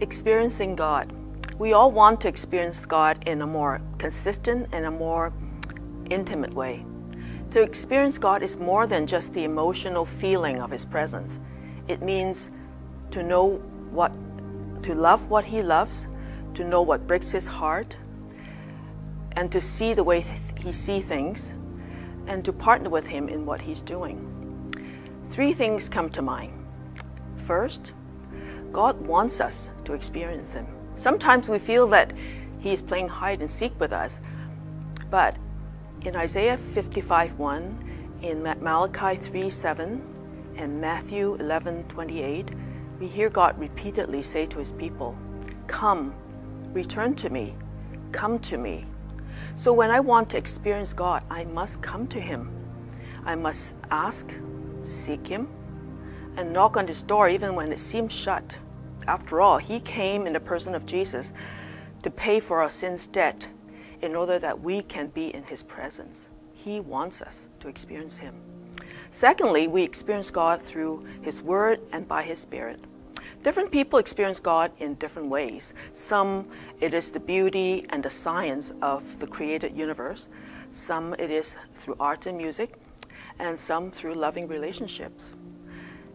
Experiencing God. We all want to experience God in a more consistent and a more intimate way. To experience God is more than just the emotional feeling of His presence. It means to know what, to love what He loves, to know what breaks His heart, and to see the way He sees things, and to partner with Him in what He's doing. Three things come to mind. First, God wants us to experience Him. Sometimes we feel that He is playing hide and seek with us, but in Isaiah 55 1, in Malachi 3 7, and Matthew 11 28, we hear God repeatedly say to His people, Come, return to me, come to me. So when I want to experience God, I must come to Him. I must ask, seek Him, and knock on His door even when it seems shut. After all, He came in the person of Jesus to pay for our sins' debt in order that we can be in His presence. He wants us to experience Him. Secondly, we experience God through His Word and by His Spirit. Different people experience God in different ways. Some, it is the beauty and the science of the created universe. Some, it is through art and music. And some, through loving relationships.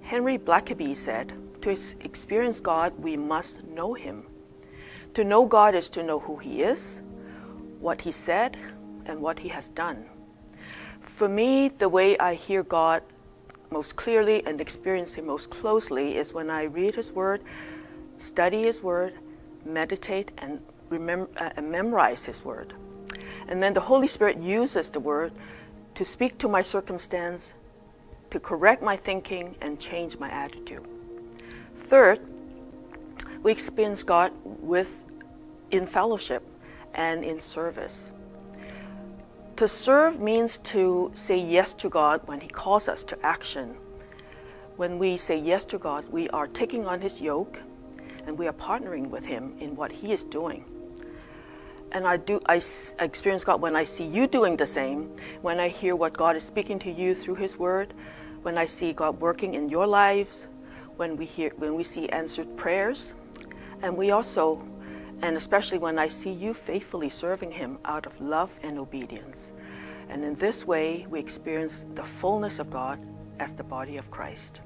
Henry Blackaby said, To experience God, we must know Him. To know God is to know who He is, what He said, and what He has done. For me, the way I hear God most clearly and experience Him most closely is when I read His Word, study His Word, meditate, and remember, uh, memorize His Word. And then the Holy Spirit uses the Word to speak to my circumstance, to correct my thinking, and change my attitude. Third, we experience God with in fellowship and in service. To serve means to say yes to God when He calls us to action. When we say yes to God, we are taking on His yoke and we are partnering with Him in what He is doing. And I do I experience God when I see you doing the same, when I hear what God is speaking to you through His Word, when I see God working in your lives, when we hear when we see answered prayers, and we also and especially when I see you faithfully serving Him out of love and obedience. And in this way, we experience the fullness of God as the body of Christ.